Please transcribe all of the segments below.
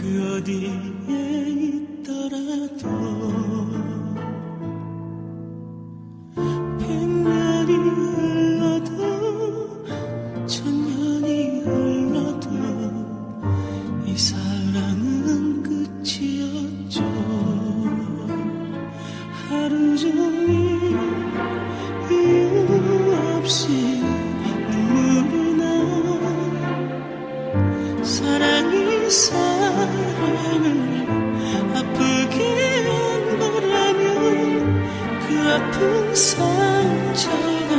그 어디에 있더라도 백년이 흘러도 천년이 흘러도 이 사랑은 끝이었죠. 하루 종일 이유 없이 눈물이 나 사랑이 사랑을 아프게 한 거라면 그 아픈 상처가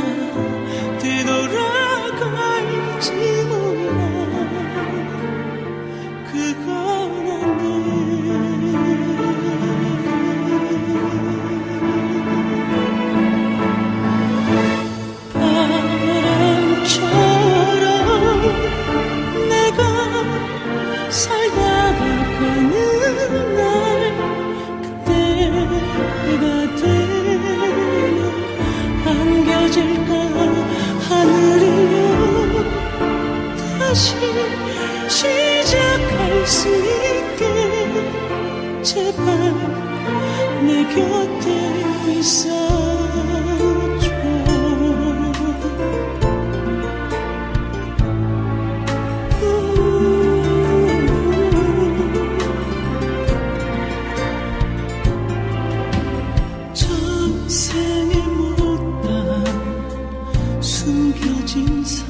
다시 시작할 수 있게 제발 내 곁에 있어줘. 전생에 못다 숨겨진 사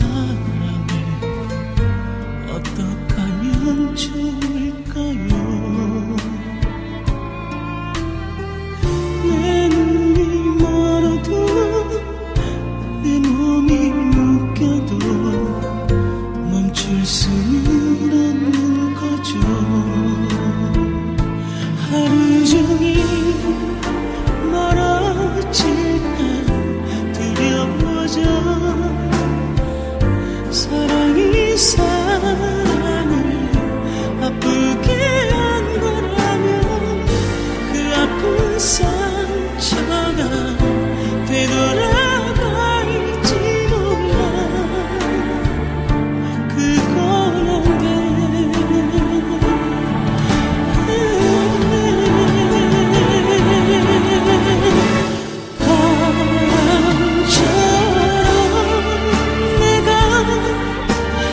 참 좋을까요? 내 눈이 멀어도 내 몸이 묶여도 멈출 수는 없는 거죠. 하루 종일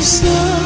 Krishna.